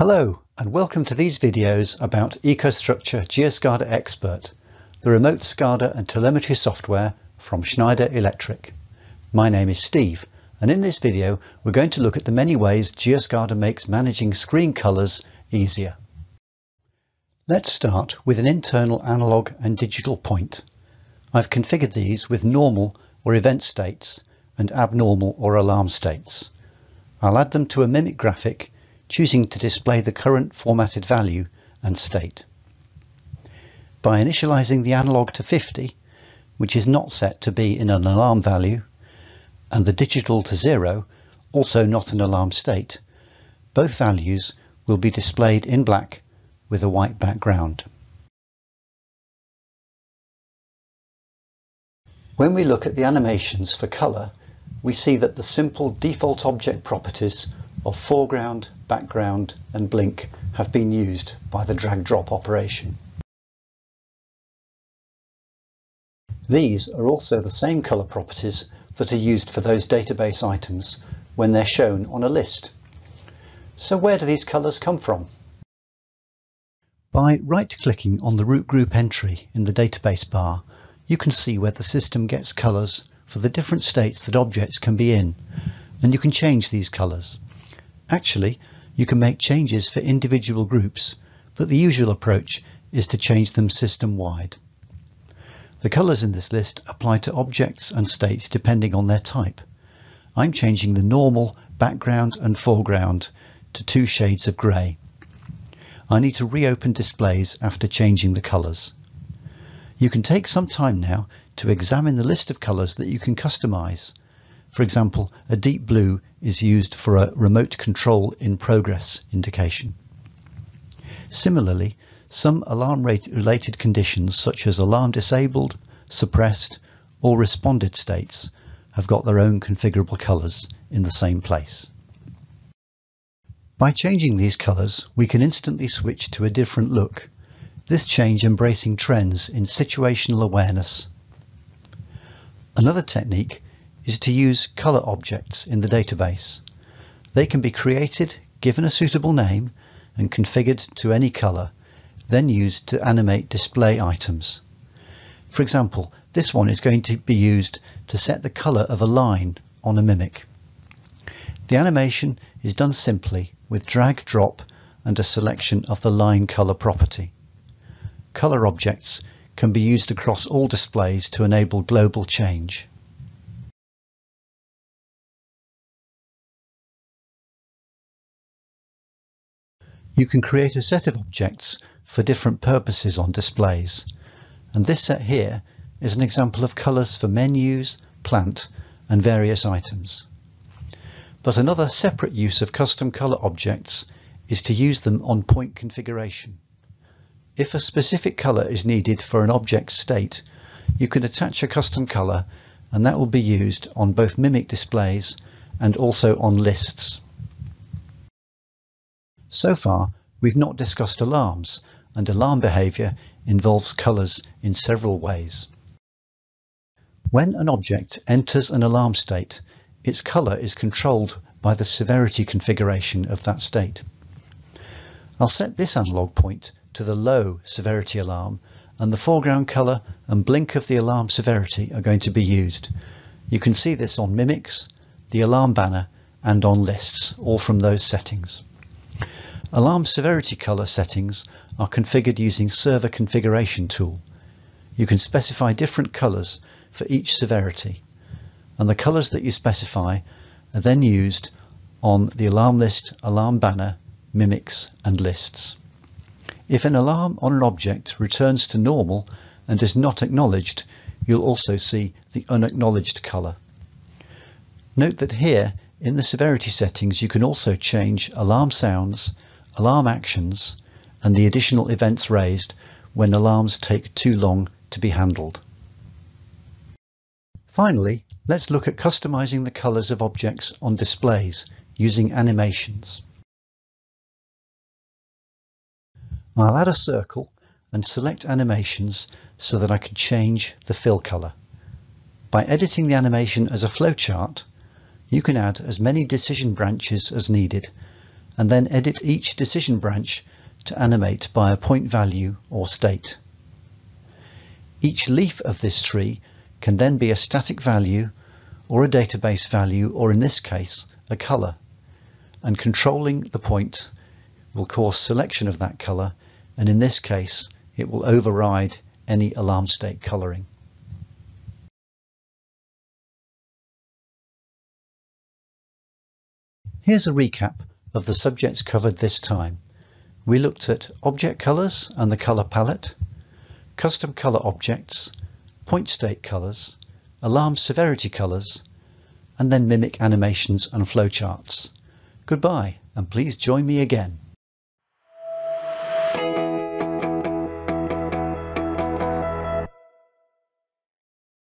Hello and welcome to these videos about EcoStruxure GeoSCADA Expert, the remote SCADA and telemetry software from Schneider Electric. My name is Steve and in this video we're going to look at the many ways GeoSCADA makes managing screen colours easier. Let's start with an internal analog and digital point. I've configured these with normal or event states and abnormal or alarm states. I'll add them to a mimic graphic choosing to display the current formatted value and state. By initializing the analog to 50, which is not set to be in an alarm value, and the digital to 0, also not an alarm state, both values will be displayed in black with a white background. When we look at the animations for colour, we see that the simple default object properties of foreground, background and blink have been used by the drag drop operation. These are also the same colour properties that are used for those database items when they're shown on a list. So where do these colours come from? By right-clicking on the root group entry in the database bar, you can see where the system gets colours for the different states that objects can be in, and you can change these colours. Actually, you can make changes for individual groups, but the usual approach is to change them system-wide. The colours in this list apply to objects and states depending on their type. I'm changing the normal background and foreground to two shades of grey. I need to reopen displays after changing the colours. You can take some time now to examine the list of colours that you can customise for example, a deep blue is used for a remote control in progress indication. Similarly, some alarm rate related conditions such as alarm disabled, suppressed or responded states have got their own configurable colours in the same place. By changing these colours, we can instantly switch to a different look, this change embracing trends in situational awareness. Another technique is to use color objects in the database. They can be created, given a suitable name, and configured to any color, then used to animate display items. For example, this one is going to be used to set the color of a line on a mimic. The animation is done simply with drag drop and a selection of the line color property. Color objects can be used across all displays to enable global change. You can create a set of objects for different purposes on displays. And this set here is an example of colours for menus, plant and various items. But another separate use of custom colour objects is to use them on point configuration. If a specific colour is needed for an object state, you can attach a custom colour and that will be used on both Mimic displays and also on lists. So far, we've not discussed alarms, and alarm behavior involves colors in several ways. When an object enters an alarm state, its color is controlled by the severity configuration of that state. I'll set this analog point to the low severity alarm and the foreground color and blink of the alarm severity are going to be used. You can see this on Mimics, the alarm banner and on lists, all from those settings. Alarm severity color settings are configured using Server Configuration tool. You can specify different colors for each severity, and the colors that you specify are then used on the alarm list, alarm banner, mimics, and lists. If an alarm on an object returns to normal and is not acknowledged, you'll also see the unacknowledged color. Note that here in the severity settings you can also change alarm sounds, alarm actions, and the additional events raised when alarms take too long to be handled. Finally, let's look at customizing the colors of objects on displays using animations. I'll add a circle and select animations so that I can change the fill color. By editing the animation as a flowchart, you can add as many decision branches as needed and then edit each decision branch to animate by a point value or state. Each leaf of this tree can then be a static value or a database value or in this case a colour and controlling the point will cause selection of that colour and in this case it will override any alarm state colouring. Here's a recap of the subjects covered this time. We looked at object colours and the colour palette, custom colour objects, point state colours, alarm severity colours, and then mimic animations and flowcharts. Goodbye, and please join me again.